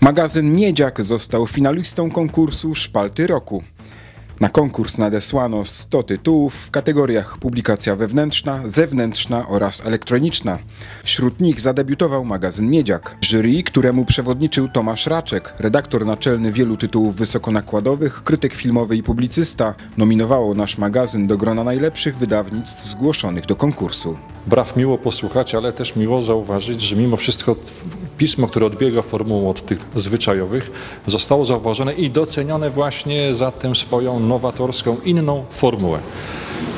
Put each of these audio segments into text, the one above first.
Magazyn Miedziak został finalistą konkursu Szpalty Roku. Na konkurs nadesłano 100 tytułów w kategoriach publikacja wewnętrzna, zewnętrzna oraz elektroniczna. Wśród nich zadebiutował magazyn Miedziak. Jury, któremu przewodniczył Tomasz Raczek, redaktor naczelny wielu tytułów wysokonakładowych, krytyk filmowy i publicysta, nominowało nasz magazyn do grona najlepszych wydawnictw zgłoszonych do konkursu. Braw miło posłuchać, ale też miło zauważyć, że mimo wszystko pismo, które odbiega formułą od tych zwyczajowych, zostało zauważone i docenione właśnie za tę swoją nowatorską, inną formułę.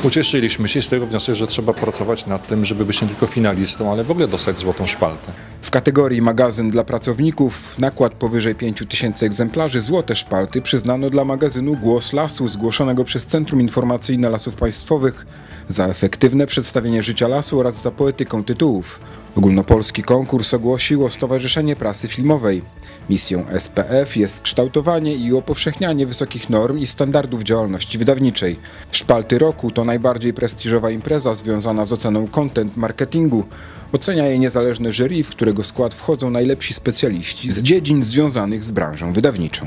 Ucieszyliśmy się z tego wniosek, że trzeba pracować nad tym, żeby być nie tylko finalistą, ale w ogóle dostać złotą szpaltę. W kategorii magazyn dla pracowników nakład powyżej 5000 egzemplarzy złote szpalty przyznano dla magazynu Głos Lasu zgłoszonego przez Centrum Informacyjne Lasów Państwowych za efektywne przedstawienie życia lasu oraz za poetyką tytułów. Ogólnopolski konkurs ogłosiło Stowarzyszenie Prasy Filmowej. Misją SPF jest kształtowanie i upowszechnianie wysokich norm i standardów działalności wydawniczej. Szpalty roku to najbardziej prestiżowa impreza związana z oceną content marketingu. Ocenia je niezależne jury, w którego skład wchodzą najlepsi specjaliści z dziedzin związanych z branżą wydawniczą.